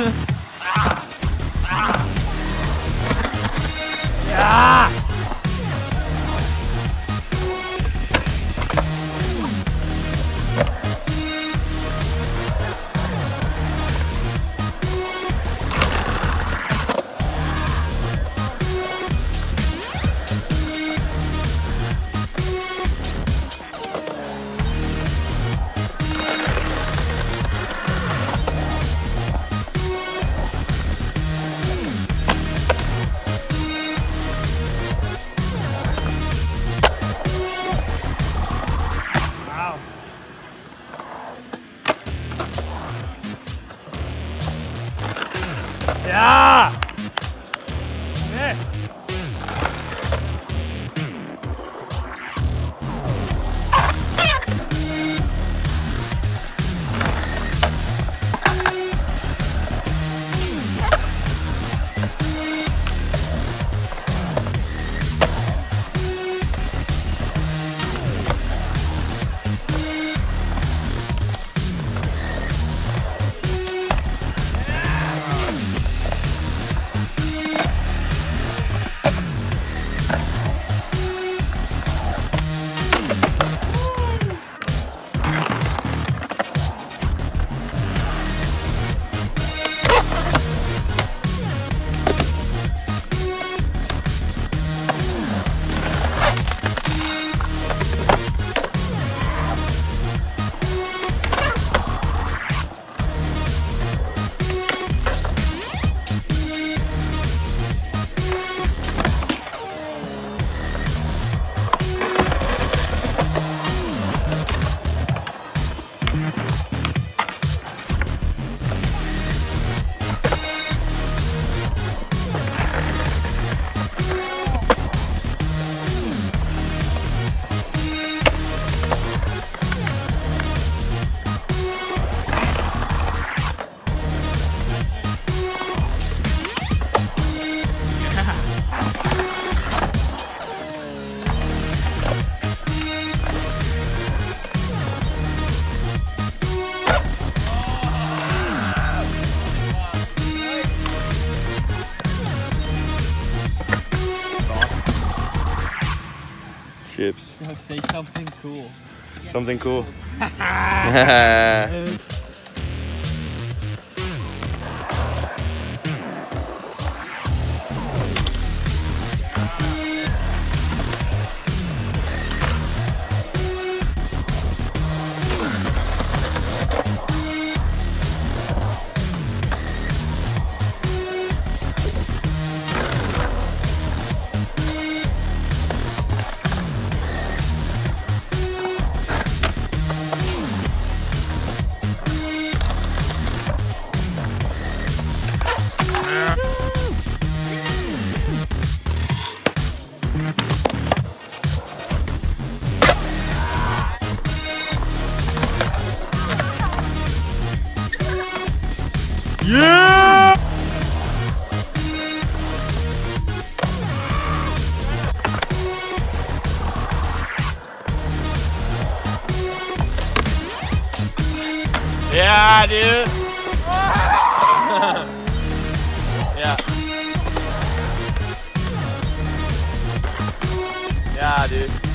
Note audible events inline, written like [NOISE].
ja! [LAUGHS] Nee. Chips. No, say something cool. Something cool. [LAUGHS] [LAUGHS] Yeah, dude. [LAUGHS] yeah. Yeah, dude.